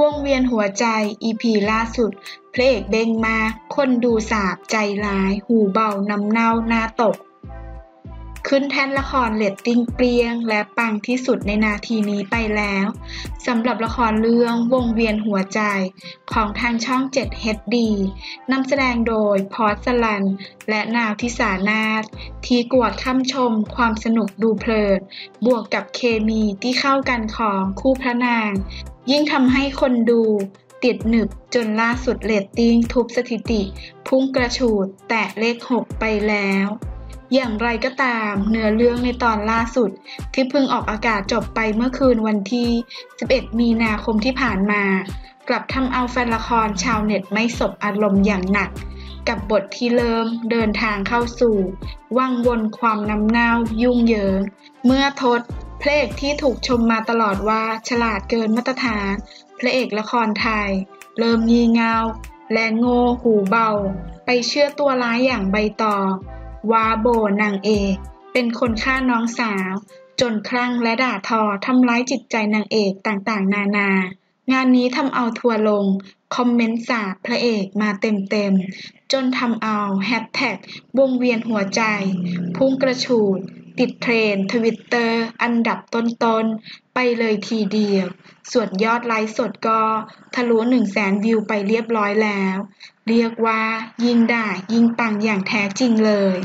วงเวียนหัวใจ EP ล่าสุด เพลงเอกเด้งมา คนดูสาปใจร้าย หูเบาน้ำเน่าน่าตบ ขึ้นแท่นละครเรตติ้งเปรี้ยง และปังที่สุดในนาทีนี้ไปแล้วสำหรับละครเรื่องวงเวียนหัวใจของทางช่อง 7 HD นำแสดงโดยพอสสลัน และนาวทิสานาถที่กวาดคำชมความสนุกดูเพลิน บวกกับเคมีที่เข้ากันของคู่พระนาง ยิ่งทำให้คนดูติดหนึบจนล่าสุดเรตติ้งทุบสถิติ พุ่งกระฉูดแตะเลข 6 ไปแล้ว อย่างไรก็ตาม เนื้อเรื่องในตอนล่าสุด ที่เพิ่งออกอากาศจบไปเมื่อคืนวันที่ 11 มีนาคมที่ผ่านมา กลับทำเอาแฟนละครชาวเน็ตไม่สบอารมณ์อย่างหนัก กับบทที่เริ่มเดินทางเข้าสู่ วังวนความน้ำเน่ายุ่งเหยิง เมื่อทศพระเอกที่ถูกชมมาตลอดว่าฉลาดเกินมาตรฐาน พระเอกละครไทย เริ่มงี่เงาและโง่หูเบา ไปเชื่อตัวร้ายอย่างใบตอง ว่าโบนางเอกเป็นคนฆ่าน้องสาว จนคลั่งและด่าทอทำร้ายจิตใจนางเอกต่างๆ นานางานนี้ทำเอาทัวลง คอมเมนต์สาพระเอกมาเเต็มๆ จนทำเอาแฮชแท็กวงเวียนหัวใจ พุ่งกระฉูด ติด trend Twitter อันดับต้น ๆ ไปเลยทีเดียว ส่วนยอดไลฟ์สดก็ทะลุ1 0 0 0 0แสนวิวไปเรียบร้อยแล้ว เรียกว่ายิ่งด่ายิ่งปังอย่างแท้จริงเลย